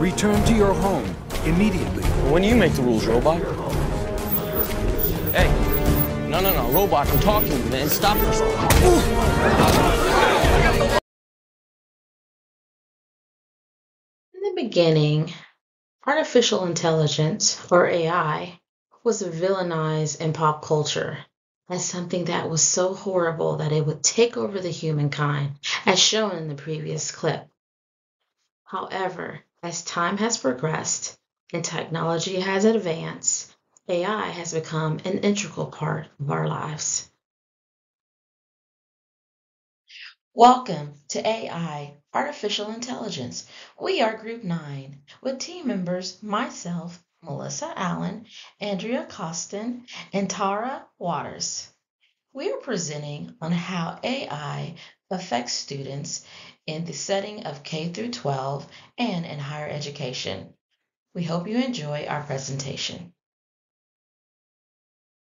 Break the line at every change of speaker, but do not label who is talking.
Return to your home immediately.
When you make the rules, robot? Hey, no, no, no, robot, I'm talking to you, man. Stop this.
In the beginning, artificial intelligence, or AI, was villainized in pop culture as something that was so horrible that it would take over the humankind, as shown in the previous clip. However, as time has progressed and technology has advanced, AI has become an integral part of our lives. Welcome to AI, Artificial Intelligence. We are Group 9 with team members myself, Melissa Allen, Andrea Costin, and Tara Waters. We are presenting on how AI affects students in the setting of K through 12 and in higher education. We hope you enjoy our presentation.